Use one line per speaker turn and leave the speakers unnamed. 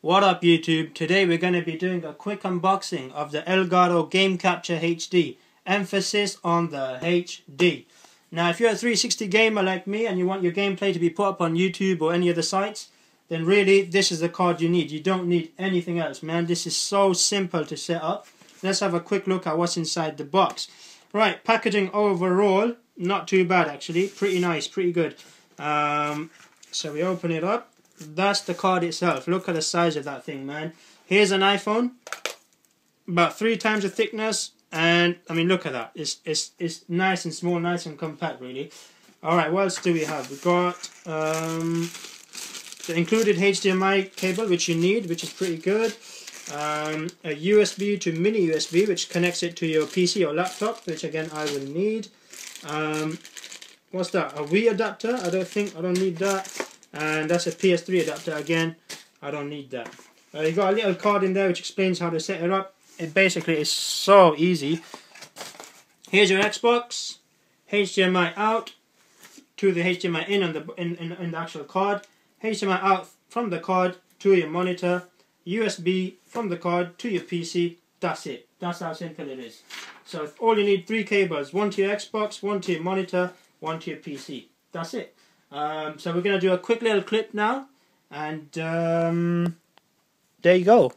What up YouTube? Today we're going to be doing a quick unboxing of the Elgato Game Capture HD. Emphasis on the HD. Now if you're a 360 gamer like me and you want your gameplay to be put up on YouTube or any other sites, then really this is the card you need. You don't need anything else man. This is so simple to set up. Let's have a quick look at what's inside the box. Right, packaging overall, not too bad actually. Pretty nice, pretty good. Um, so we open it up that's the card itself. Look at the size of that thing, man. Here's an iPhone, about three times the thickness, and I mean, look at that. It's it's it's nice and small, nice and compact, really. All right, what else do we have? We got um, the included HDMI cable, which you need, which is pretty good. Um, a USB to mini USB, which connects it to your PC or laptop, which again I will need. Um, what's that? A Wii adapter? I don't think I don't need that and that's a PS3 adapter again. I don't need that. Uh, you got a little card in there which explains how to set it up. It basically is so easy. Here's your Xbox. HDMI out to the HDMI in on the in, in, in the actual card. HDMI out from the card to your monitor. USB from the card to your PC that's it. That's how simple it is. So all you need three cables one to your Xbox one to your monitor one to your PC that's it um, so we're going to do a quick little clip now, and um, there you go.